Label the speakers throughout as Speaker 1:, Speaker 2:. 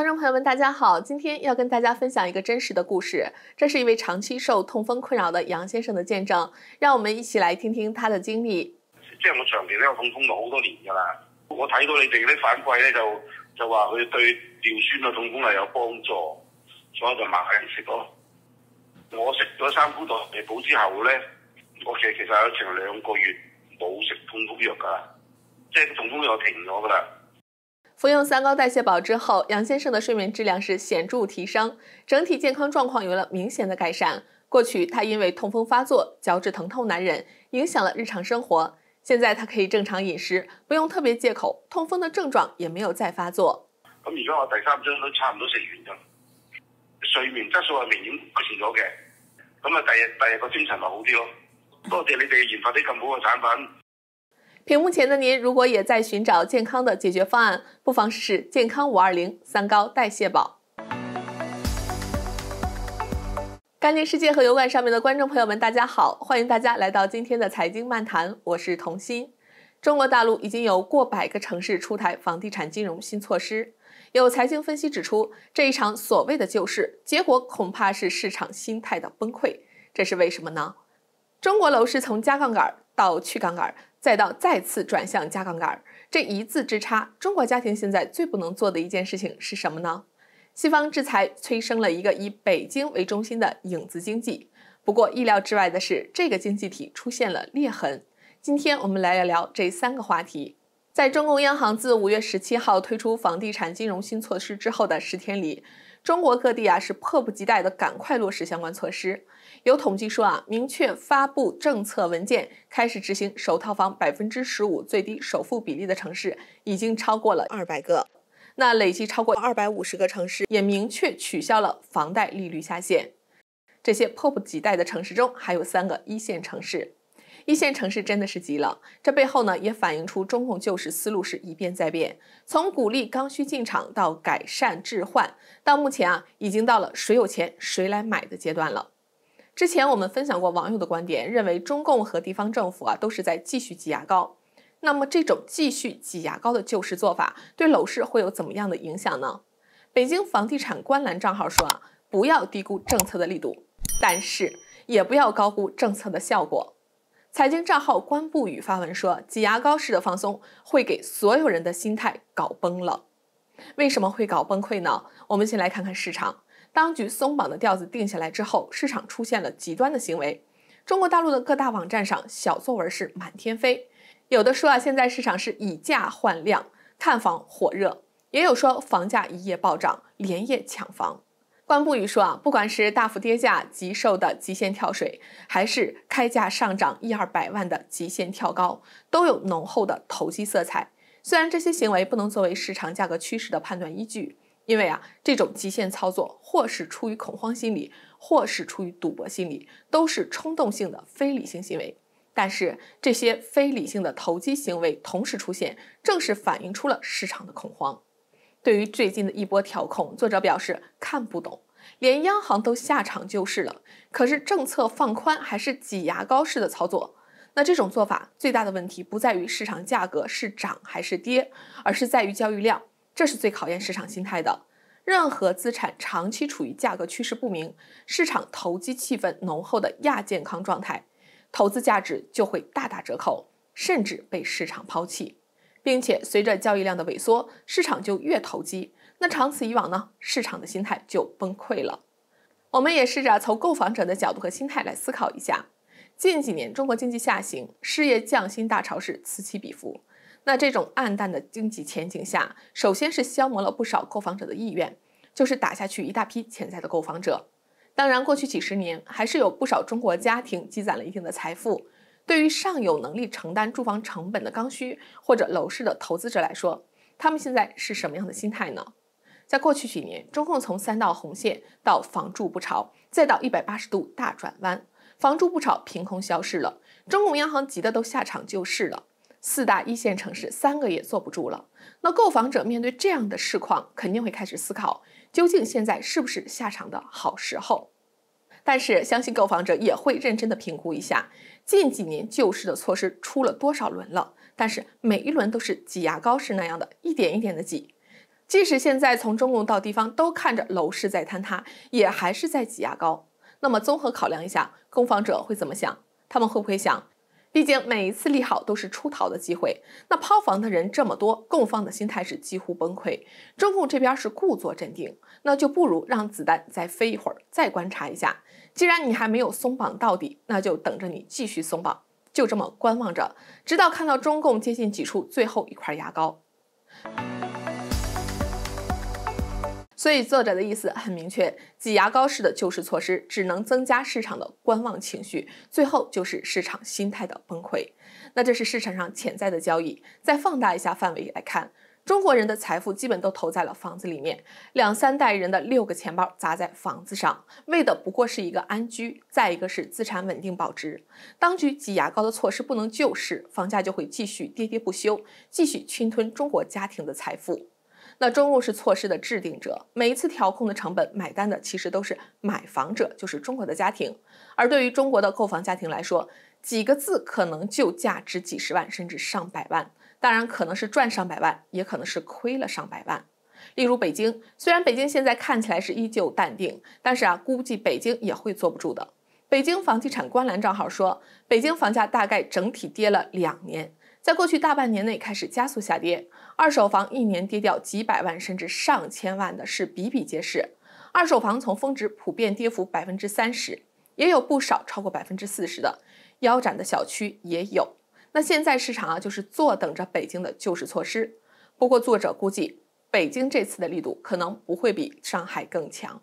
Speaker 1: 观众朋友们，大家好，今天要跟大家分享一个真实的故事，这是一位长期受痛风困扰的杨先生的见证，让我们一起来听听他的经历。
Speaker 2: 即系我长期都有痛风咗好多年噶啦，我睇到你哋啲反馈咧，就就话佢对尿酸嘅痛风系有帮助，所以就买嚟食咯。我食咗三菇多食宝之后咧，我其实其实有成两个月冇食痛风药噶啦，即系痛风药停咗噶啦。
Speaker 1: 服用三高代谢宝之后，杨先生的睡眠质量是显著提升，整体健康状况有了明显的改善。过去他因为痛风发作，脚趾疼痛难忍，影响了日常生活。现在他可以正常饮食，不用特别借口，痛风的症状也没有再发作。
Speaker 2: 咁而家我第三樽都差唔多食完咗，睡眠质素系明显改善咗嘅。咁啊，第日第日个精神咪好啲咯。多谢你哋研发啲咁好嘅产品。
Speaker 1: 屏幕前的您，如果也在寻找健康的解决方案，不妨试试健康五二零三高代谢宝。干净世界和油管上面的观众朋友们，大家好，欢迎大家来到今天的财经漫谈，我是童心。中国大陆已经有过百个城市出台房地产金融新措施，有财经分析指出，这一场所谓的救市，结果恐怕是市场心态的崩溃，这是为什么呢？中国楼市从加杠杆到去杠杆。再到再次转向加杠杆儿，这一字之差，中国家庭现在最不能做的一件事情是什么呢？西方制裁催生了一个以北京为中心的影子经济，不过意料之外的是，这个经济体出现了裂痕。今天我们来聊这三个话题。在中共央行自五月十七号推出房地产金融新措施之后的十天里。中国各地啊是迫不及待的，赶快落实相关措施。有统计说啊，明确发布政策文件、开始执行首套房百分之十五最低首付比例的城市，已经超过了二百个。那累计超过二百五十个城市，也明确取消了房贷利率下限。这些迫不及待的城市中，还有三个一线城市。一线城市真的是急了，这背后呢也反映出中共救市思路是一变再变，从鼓励刚需进场到改善置换，到目前啊已经到了谁有钱谁来买的阶段了。之前我们分享过网友的观点，认为中共和地方政府啊都是在继续挤牙膏。那么这种继续挤牙膏的救市做法，对楼市会有怎么样的影响呢？北京房地产观澜账号说啊，不要低估政策的力度，但是也不要高估政策的效果。财经账号关不语发文说：“挤牙膏式的放松会给所有人的心态搞崩了。为什么会搞崩溃呢？我们先来看看市场。当局松绑的调子定下来之后，市场出现了极端的行为。中国大陆的各大网站上，小作文是满天飞。有的说啊，现在市场是以价换量，看房火热；也有说房价一夜暴涨，连夜抢房。”关不语说啊，不管是大幅跌价急售的极限跳水，还是开价上涨一二百万的极限跳高，都有浓厚的投机色彩。虽然这些行为不能作为市场价格趋势的判断依据，因为啊，这种极限操作或是出于恐慌心理，或是出于赌博心理，都是冲动性的非理性行为。但是这些非理性的投机行为同时出现，正是反映出了市场的恐慌。对于最近的一波调控，作者表示看不懂，连央行都下场救市了，可是政策放宽还是挤牙膏式的操作。那这种做法最大的问题不在于市场价格是涨还是跌，而是在于交易量，这是最考验市场心态的。任何资产长期处于价格趋势不明、市场投机气氛浓厚的亚健康状态，投资价值就会大打折扣，甚至被市场抛弃。并且随着交易量的萎缩，市场就越投机。那长此以往呢，市场的心态就崩溃了。我们也试着从购房者的角度和心态来思考一下：近几年中国经济下行，失业降薪大潮是此起彼伏。那这种暗淡的经济前景下，首先是消磨了不少购房者的意愿，就是打下去一大批潜在的购房者。当然，过去几十年还是有不少中国家庭积攒了一定的财富。对于尚有能力承担住房成本的刚需或者楼市的投资者来说，他们现在是什么样的心态呢？在过去几年，中控从三道红线到房住不炒，再到一百八十度大转弯，房住不炒凭空消失了，中共央行急得都下场救市了，四大一线城市三个也坐不住了。那购房者面对这样的市况，肯定会开始思考，究竟现在是不是下场的好时候？但是，相信购房者也会认真的评估一下，近几年救市的措施出了多少轮了？但是每一轮都是挤牙膏式那样的一点一点的挤，即使现在从中共到地方都看着楼市在坍塌，也还是在挤牙膏。那么综合考量一下，购房者会怎么想？他们会不会想？毕竟每一次利好都是出逃的机会，那抛房的人这么多，供方的心态是几乎崩溃。中共这边是故作镇定，那就不如让子弹再飞一会儿，再观察一下。既然你还没有松绑到底，那就等着你继续松绑，就这么观望着，直到看到中共接近挤出最后一块牙膏。所以，作者的意思很明确：挤牙膏式的救市措施只能增加市场的观望情绪，最后就是市场心态的崩溃。那这是市场上潜在的交易。再放大一下范围来看，中国人的财富基本都投在了房子里面，两三代人的六个钱包砸在房子上，为的不过是一个安居，再一个是资产稳定保值。当局挤牙膏的措施不能救市，房价就会继续跌跌不休，继续侵吞中国家庭的财富。那中路是措施的制定者，每一次调控的成本买单的其实都是买房者，就是中国的家庭。而对于中国的购房家庭来说，几个字可能就价值几十万甚至上百万，当然可能是赚上百万，也可能是亏了上百万。例如北京，虽然北京现在看起来是依旧淡定，但是啊，估计北京也会坐不住的。北京房地产观澜账号说，北京房价大概整体跌了两年。在过去大半年内开始加速下跌，二手房一年跌掉几百万甚至上千万的是比比皆是。二手房从峰值普遍跌幅百分之三十，也有不少超过百分之四十的腰斩的小区也有。那现在市场啊，就是坐等着北京的救市措施。不过作者估计，北京这次的力度可能不会比上海更强。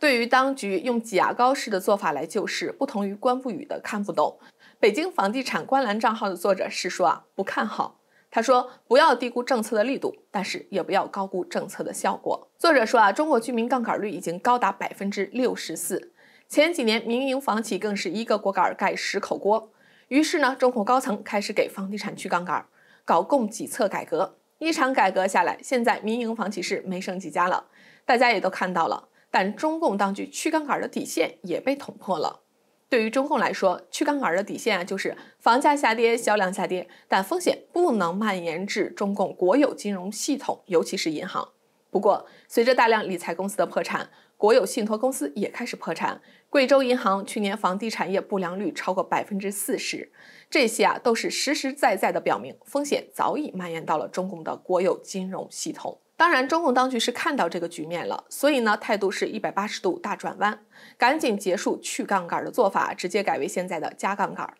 Speaker 1: 对于当局用“挤牙膏式的做法来救市，不同于官不语的看不懂。北京房地产观澜账号的作者是说啊，不看好。他说，不要低估政策的力度，但是也不要高估政策的效果。作者说啊，中国居民杠杆率已经高达百分之六十四，前几年民营房企更是一个锅盖盖十口锅，于是呢，中国高层开始给房地产去杠杆，搞供给侧改革。一场改革下来，现在民营房企是没剩几家了，大家也都看到了。但中共当局去杠杆的底线也被捅破了。对于中共来说，去杠杆的底线啊，就是房价下跌、销量下跌，但风险不能蔓延至中共国有金融系统，尤其是银行。不过，随着大量理财公司的破产，国有信托公司也开始破产。贵州银行去年房地产业不良率超过百分之四十，这些啊都是实实在在的表明，风险早已蔓延到了中共的国有金融系统。当然，中共当局是看到这个局面了，所以呢，态度是一百八十度大转弯，赶紧结束去杠杆的做法，直接改为现在的加杠杆。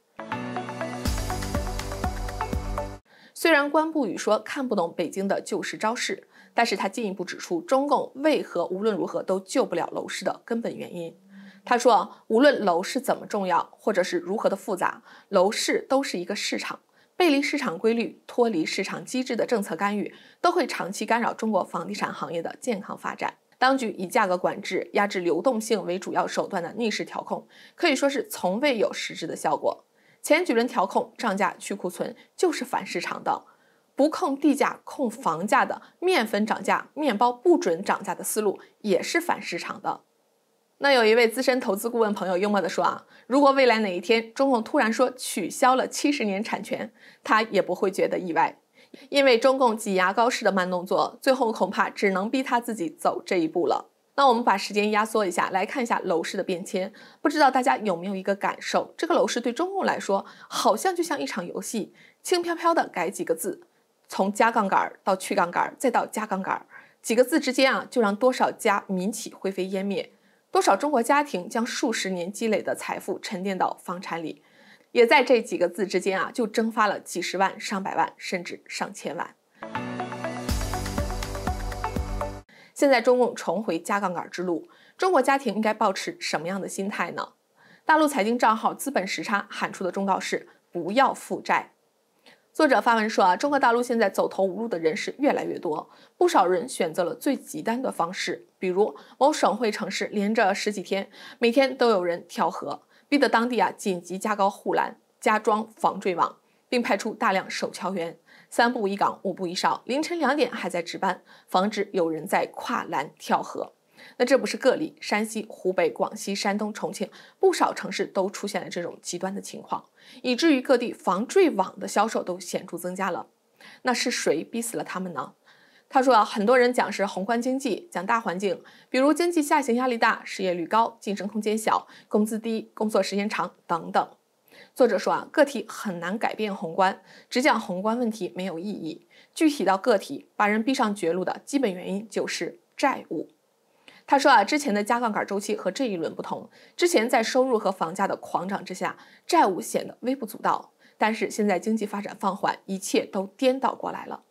Speaker 1: 虽然关不语说看不懂北京的救市招式，但是他进一步指出，中共为何无论如何都救不了楼市的根本原因。他说，无论楼市怎么重要，或者是如何的复杂，楼市都是一个市场。背离市场规律、脱离市场机制的政策干预，都会长期干扰中国房地产行业的健康发展。当局以价格管制、压制流动性为主要手段的逆势调控，可以说是从未有实质的效果。前几轮调控、涨价去库存就是反市场的，不控地价、控房价的面粉涨价、面包不准涨价的思路，也是反市场的。那有一位资深投资顾问朋友幽默地说啊，如果未来哪一天中共突然说取消了七十年产权，他也不会觉得意外，因为中共挤牙膏式的慢动作，最后恐怕只能逼他自己走这一步了。那我们把时间压缩一下，来看一下楼市的变迁。不知道大家有没有一个感受，这个楼市对中共来说，好像就像一场游戏，轻飘飘的改几个字，从加杠杆到去杠杆，再到加杠杆，几个字之间啊，就让多少家民企灰飞烟灭。多少中国家庭将数十年积累的财富沉淀到房产里，也在这几个字之间啊，就蒸发了几十万、上百万，甚至上千万。现在中共重回加杠杆之路，中国家庭应该保持什么样的心态呢？大陆财经账号“资本时差”喊出的忠告是：不要负债。作者发文说啊，中国大陆现在走投无路的人是越来越多，不少人选择了最极端的方式，比如某省会城市连着十几天，每天都有人跳河，逼得当地啊紧急加高护栏、加装防坠网，并派出大量守桥员，三步一岗、五步一哨，凌晨两点还在值班，防止有人在跨栏跳河。那这不是个例，山西、湖北、广西、山东、重庆不少城市都出现了这种极端的情况，以至于各地防坠网的销售都显著增加了。那是谁逼死了他们呢？他说啊，很多人讲是宏观经济，讲大环境，比如经济下行压力大，失业率高，晋升空间小，工资低，工作时间长等等。作者说啊，个体很难改变宏观，只讲宏观问题没有意义。具体到个体，把人逼上绝路的基本原因就是债务。他说啊，之前的加杠杆周期和这一轮不同。之前在收入和房价的狂涨之下，债务显得微不足道。但是现在经济发展放缓，一切都颠倒过来了。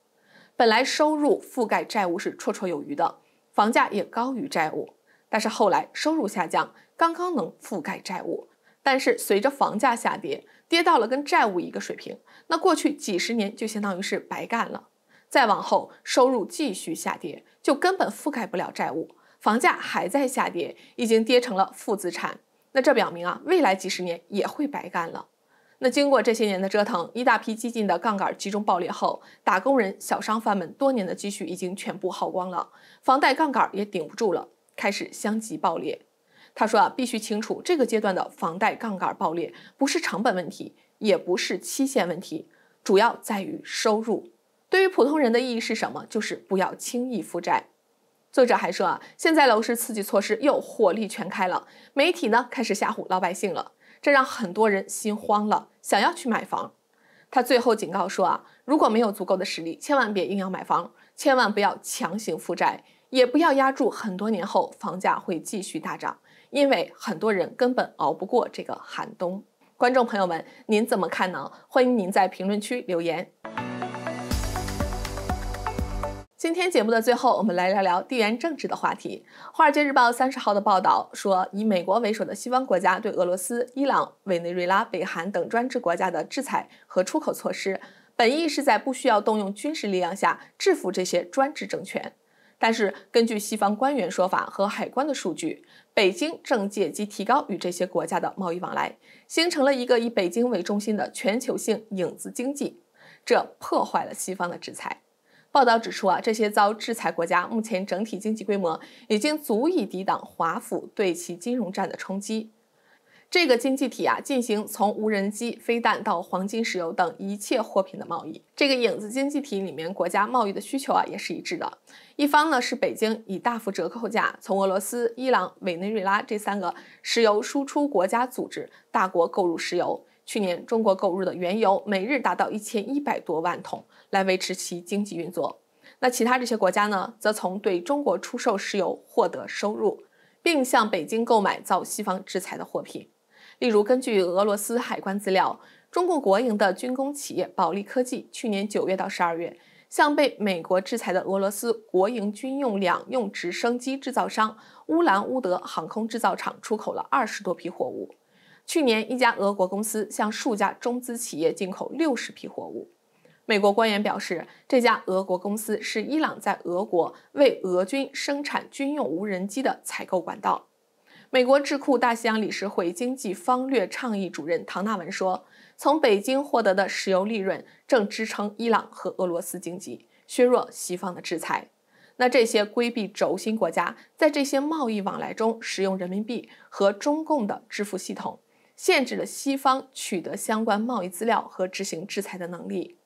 Speaker 1: 本来收入覆盖债务是绰绰有余的，房价也高于债务。但是后来收入下降，刚刚能覆盖债务。但是随着房价下跌，跌到了跟债务一个水平，那过去几十年就相当于是白干了。再往后收入继续下跌，就根本覆盖不了债务。房价还在下跌，已经跌成了负资产。那这表明啊，未来几十年也会白干了。那经过这些年的折腾，一大批激进的杠杆集中爆裂后，打工人、小商贩们多年的积蓄已经全部耗光了，房贷杠杆也顶不住了，开始相继爆裂。他说啊，必须清楚，这个阶段的房贷杠杆爆裂不是成本问题，也不是期限问题，主要在于收入。对于普通人的意义是什么？就是不要轻易负债。作者还说啊，现在楼市刺激措施又火力全开了，媒体呢开始吓唬老百姓了，这让很多人心慌了，想要去买房。他最后警告说啊，如果没有足够的实力，千万别硬要买房，千万不要强行负债，也不要压住很多年后房价会继续大涨，因为很多人根本熬不过这个寒冬。观众朋友们，您怎么看呢？欢迎您在评论区留言。今天节目的最后，我们来聊聊地缘政治的话题。《华尔街日报》三十号的报道说，以美国为首的西方国家对俄罗斯、伊朗、委内瑞拉、北韩等专制国家的制裁和出口措施，本意是在不需要动用军事力量下制服这些专制政权。但是，根据西方官员说法和海关的数据，北京正借机提高与这些国家的贸易往来，形成了一个以北京为中心的全球性影子经济，这破坏了西方的制裁。报道指出啊，这些遭制裁国家目前整体经济规模已经足以抵挡华府对其金融战的冲击。这个经济体啊，进行从无人机、飞弹到黄金、石油等一切货品的贸易。这个影子经济体里面，国家贸易的需求啊，也是一致的。一方呢，是北京以大幅折扣价从俄罗斯、伊朗、委内瑞拉这三个石油输出国家组织大国购入石油。去年，中国购入的原油每日达到一千一百多万桶，来维持其经济运作。那其他这些国家呢，则从对中国出售石油获得收入，并向北京购买遭西方制裁的货品。例如，根据俄罗斯海关资料，中国国营的军工企业保利科技，去年九月到十二月，向被美国制裁的俄罗斯国营军用两用直升机制造商乌兰乌德航空制造厂出口了二十多批货物。去年，一家俄国公司向数家中资企业进口六十批货物。美国官员表示，这家俄国公司是伊朗在俄国为俄军生产军用无人机的采购管道。美国智库大西洋理事会经济方略倡议主任唐纳文说：“从北京获得的石油利润正支撑伊朗和俄罗斯经济，削弱西方的制裁。”那这些规避轴心国家在这些贸易往来中使用人民币和中共的支付系统。限制了西方取得相关贸易资料和执行制裁的能力。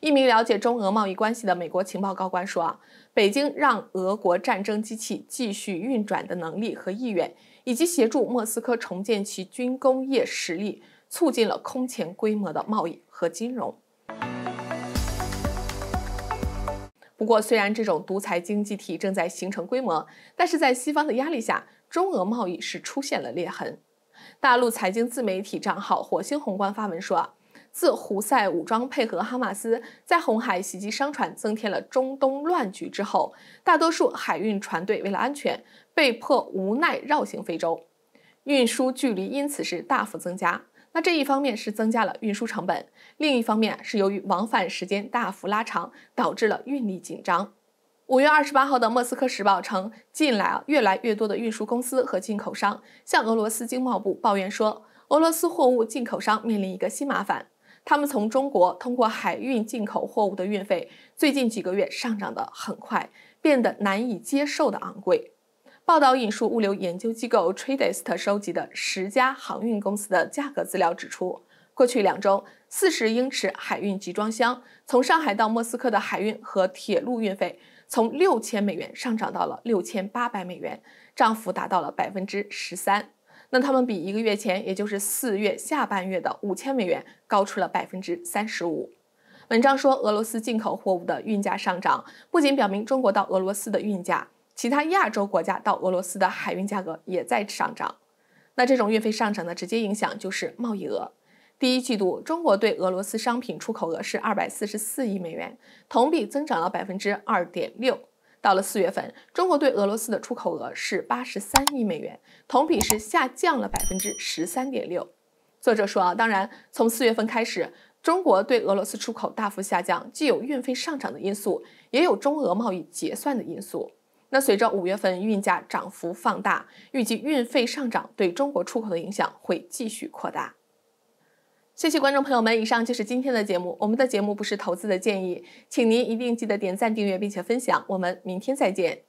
Speaker 1: 一名了解中俄贸易关系的美国情报高官说：“啊，北京让俄国战争机器继续运转的能力和意愿，以及协助莫斯科重建其军工业实力，促进了空前规模的贸易和金融。不过，虽然这种独裁经济体正在形成规模，但是在西方的压力下，中俄贸易是出现了裂痕。”大陆财经自媒体账号“火星宏观”发文说，自胡塞武装配合哈马斯在红海袭击商船，增添了中东乱局之后，大多数海运船队为了安全，被迫无奈绕行非洲，运输距离因此是大幅增加。那这一方面是增加了运输成本，另一方面是由于往返时间大幅拉长，导致了运力紧张。五月二十八号的《莫斯科时报》称，近来啊，越来越多的运输公司和进口商向俄罗斯经贸部抱怨说，俄罗斯货物进口商面临一个新麻烦：他们从中国通过海运进口货物的运费，最近几个月上涨得很快，变得难以接受的昂贵。报道引述物流研究机构 t r a d e i s t 收集的十家航运公司的价格资料指出，过去两周，四十英尺海运集装箱从上海到莫斯科的海运和铁路运费。从六千美元上涨到了六千八百美元，涨幅达到了百分之十三。那他们比一个月前，也就是四月下半月的五千美元高出了百分之三十五。文章说，俄罗斯进口货物的运价上涨，不仅表明中国到俄罗斯的运价，其他亚洲国家到俄罗斯的海运价格也在上涨。那这种运费上涨的直接影响就是贸易额。第一季度，中国对俄罗斯商品出口额是二百四十四亿美元，同比增长了百分之二点六。到了四月份，中国对俄罗斯的出口额是八十三亿美元，同比是下降了百分之十三点六。作者说啊，当然，从四月份开始，中国对俄罗斯出口大幅下降，既有运费上涨的因素，也有中俄贸易结算的因素。那随着五月份运价涨幅放大，预计运费上涨对中国出口的影响会继续扩大。谢谢观众朋友们，以上就是今天的节目。我们的节目不是投资的建议，请您一定记得点赞、订阅并且分享。我们明天再见。